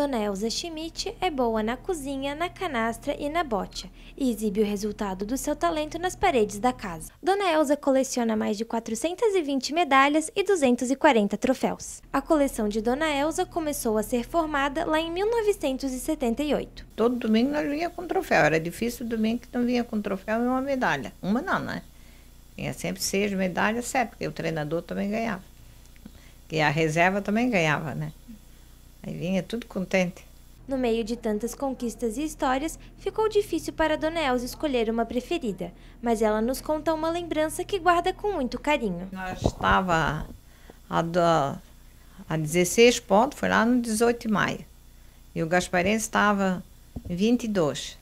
Dona Elza Schmidt é boa na cozinha, na canastra e na botia e exibe o resultado do seu talento nas paredes da casa. Dona Elza coleciona mais de 420 medalhas e 240 troféus. A coleção de Dona Elza começou a ser formada lá em 1978. Todo domingo nós vinha com troféu. Era difícil domingo que não vinha com troféu e uma medalha. Uma não, né? Tinha sempre seis medalhas, sete, porque o treinador também ganhava. E a reserva também ganhava, né? Aí vinha tudo contente. No meio de tantas conquistas e histórias, ficou difícil para Dona Elza escolher uma preferida, mas ela nos conta uma lembrança que guarda com muito carinho. Nós estava a, do, a 16 pontos, foi lá no 18 de maio. E o Gasparense estava 22.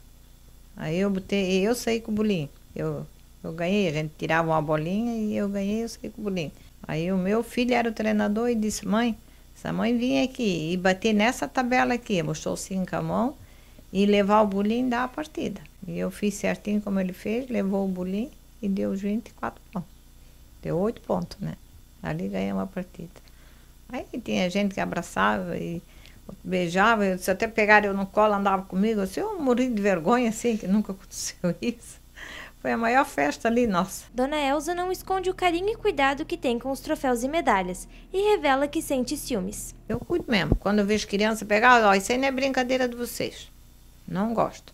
Aí eu botei, eu saí com o bolinho. Eu, eu ganhei, a gente tirava uma bolinha e eu ganhei, eu saí com o bolinho. Aí o meu filho era o treinador e disse, mãe, essa mãe vinha aqui e bater nessa tabela aqui, mostrou cinco a mão e levar o bolinho e dar a partida. E eu fiz certinho como ele fez, levou o bolinho e deu os 24 pontos. Deu oito pontos, né? Ali ganhamos a partida. Aí tinha gente que abraçava e beijava, se até pegaram eu no colo, andava comigo, assim, eu morri de vergonha, assim, que nunca aconteceu isso. Foi a maior festa ali, nossa. Dona Elza não esconde o carinho e cuidado que tem com os troféus e medalhas e revela que sente ciúmes. Eu cuido mesmo. Quando eu vejo criança pegar, ó, isso aí não é brincadeira de vocês. Não gosto.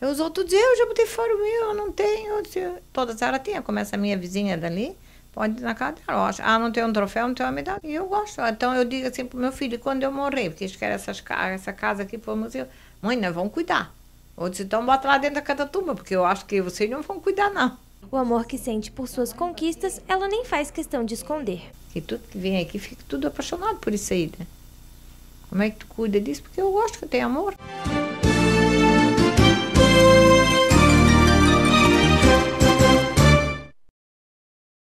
Eu, os outros dizem, eu já botei fora o meu, eu não tenho. Todas elas têm. Começa a minha vizinha dali, pode ir na casa dela. Ah, não tem um troféu, não tem uma medalha. E eu gosto. Então eu digo assim pro meu filho, quando eu morrer, porque eles querem essas, essa casa aqui para o museu, mãe, nós vamos cuidar. Ou disse, então bota lá dentro da catatuba, porque eu acho que vocês não vão cuidar, não. O amor que sente por suas conquistas, ela nem faz questão de esconder. E tudo que vem aqui fica tudo apaixonado por isso aí, né? Como é que tu cuida disso? Porque eu gosto que eu tenho amor.